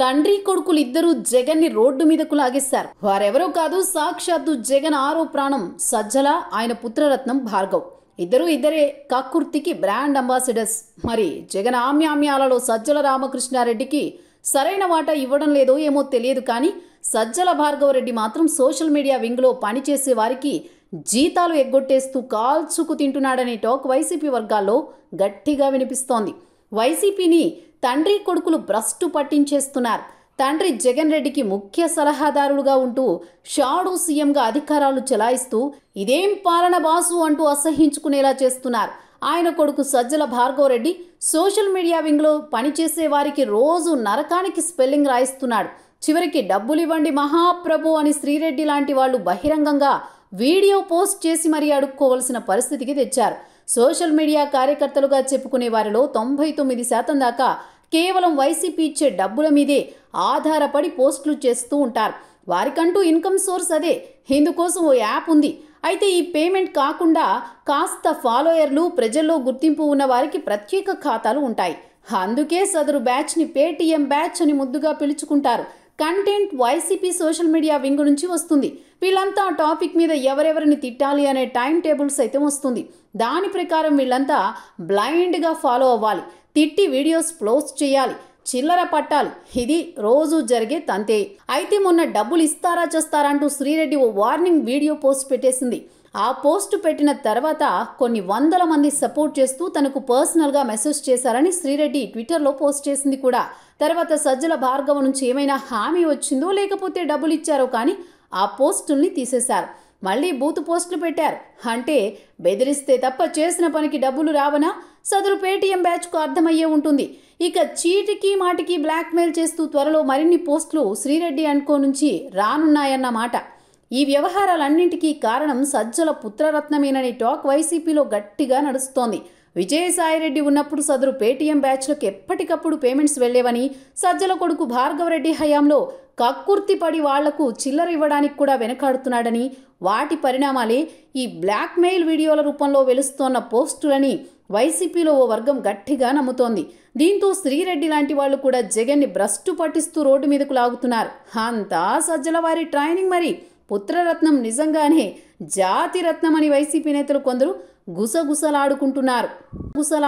తండ్రి కొడుకులు ఇద్దరూ జగన్ని రోడ్డు మీదకు లాగేశారు. వారెవరో కాదు సాక్షాత్తు జగన్ ఆరో ప్రాణం సజ్జల ఆయన పుత్రరత్నం భార్గవ్. ఇద్దరు ఇద్దరే కక్కుర్తికి బ్రాండ్ అంబాసిడర్స్. మరి జగన్ ఆమ్యామ్యాలలో సజ్జల రామకృష్ణారెడ్డికి సరైన వాటా ఇవ్వడం లేదో ఏమో తెలియదు కానీ సజ్జల భార్గవ రెడ్డి మాత్రం సోషల్ మీడియా వింగ్లో పనిచేసే వారికి జీతాలు ఎగ్గొట్టేస్తూ కాల్చుకు తింటున్నాడనే టాక్ వైసీపీ వర్గాల్లో గట్టిగా వినిపిస్తోంది. వైసీపీని తండ్రి కొడుకులు భ్రష్టు పట్టించేస్తున్నారు. తండ్రి జగన్ రెడ్డికి ముఖ్య సలహాదారులుగా ఉంటూ షాడో సీఎంగా అధికారాలు చెలాయిస్తూ ఇదేం పాలన బాసు అంటూ అసహించుకునేలా చేస్తున్నారు. ఆయన కొడుకు సజ్జల భార్గవరెడ్డి సోషల్ మీడియా వింగ్లో పనిచేసే వారికి రోజు నరకానికి స్పెల్లింగ్ రాయిస్తున్నాడు. చివరికి డబ్బులు ఇవ్వండి మహాప్రభు అని శ్రీరెడ్డి లాంటి వాళ్ళు బహిరంగంగా వీడియో పోస్ట్ చేసి మరీ అడుక్కోవలసిన పరిస్థితికి తెచ్చారు. సోషల్ మీడియా కార్యకర్తలుగా చెప్పుకునే వారిలో తొంభై తొమ్మిది శాతం దాకా కేవలం వైసీపీ ఇచ్చే డబ్బుల మీదే ఆధారపడి పోస్టులు చేస్తూ ఉంటారు. వారికంటూ ఇన్కమ్ సోర్స్ అదే. ఇందుకోసం ఓ యాప్ ఉంది. అయితే ఈ పేమెంట్ కాకుండా కాస్త ఫాలోయర్లు ప్రజల్లో గుర్తింపు ఉన్న వారికి ప్రత్యేక ఖాతాలు ఉంటాయి. అందుకే సదరు బ్యాచ్ని పేటీఎం బ్యాచ్ అని ముద్దుగా పిలుచుకుంటారు. Content YCP social media wing నుంచి వస్తుంది. వీళ్ళంతా టాపిక్ మీద ఎవరెవరిని తిట్టాలి అనే టైం టేబుల్స్ అయితే వస్తుంది. దాని ప్రకారం వీళ్ళంతా బ్లైండ్గా ఫాలో అవ్వాలి. తిట్టి వీడియోస్ పోస్ట్ చేయాలి. చిల్లర పట్టాలి. ఇది రోజు జరిగే తంతే. అయితే మొన్న డబ్బులు ఇస్తారా చేస్తారా అంటూ శ్రీరెడ్డి ఓ వార్నింగ్ వీడియో పోస్ట్ పెట్టేసింది. ఆ పోస్ట్ పెట్టిన తర్వాత కొన్ని వందల మంది సపోర్ట్ చేస్తూ తనకు పర్సనల్గా మెసేజ్ చేశారని శ్రీరెడ్డి ట్విట్టర్లో పోస్ట్ చేసింది కూడా. తర్వాత సజ్జల భార్గవ నుంచి ఏమైనా హామీ వచ్చిందో లేకపోతే డబ్బులు ఇచ్చారో కానీ ఆ పోస్టుల్ని తీసేశారు. మళ్ళీ బూత్ పోస్టులు పెట్టారు. అంటే బెదిరిస్తే తప్ప చేసిన పనికి డబ్బులు రావనా? సదరు పేటీఎం బ్యాచ్కు అర్థమయ్యే ఉంటుంది. ఇక చీటికి మాటికి బ్లాక్మెయిల్ చేస్తూ త్వరలో మరిన్ని పోస్టులు శ్రీరెడ్డి అనుకో నుంచి రానున్నాయన్నమాట ఈ వ్యవహారాలన్నింటికీ కారణం సజ్జల పుత్రరత్నమేనని టాక్ వైసీపీలో గట్టిగా నడుస్తోంది. విజయసాయిరెడ్డి ఉన్నప్పుడు సదరు పేటీఎం బ్యాచ్లకు ఎప్పటికప్పుడు పేమెంట్స్ వెళ్ళేవని సజ్జల కొడుకు భార్గవరెడ్డి హయాంలో కక్కుర్తి పడి వాళ్ళకు చిల్లర ఇవ్వడానికి కూడా వెనకాడుతున్నాడని వాటి పరిణామాలే ఈ బ్లాక్మెయిల్ వీడియోల రూపంలో వెలుస్తోన్న పోస్టులని వైసీపీలో ఓ వర్గం గట్టిగా నమ్ముతోంది. దీంతో శ్రీరెడ్డి లాంటి వాళ్ళు కూడా జగన్ని భ్రష్టు పట్టిస్తూ రోడ్డు మీదకు లాగుతున్నారు. అంతా సజ్జల వారి ట్రైనింగ్ మరి. పుత్రరత్నం నిజంగానే జాతిరత్నం అని వైసీపీ నేతలు కొందరు గుసగుసలాడుకుంటున్నారు. గుసలా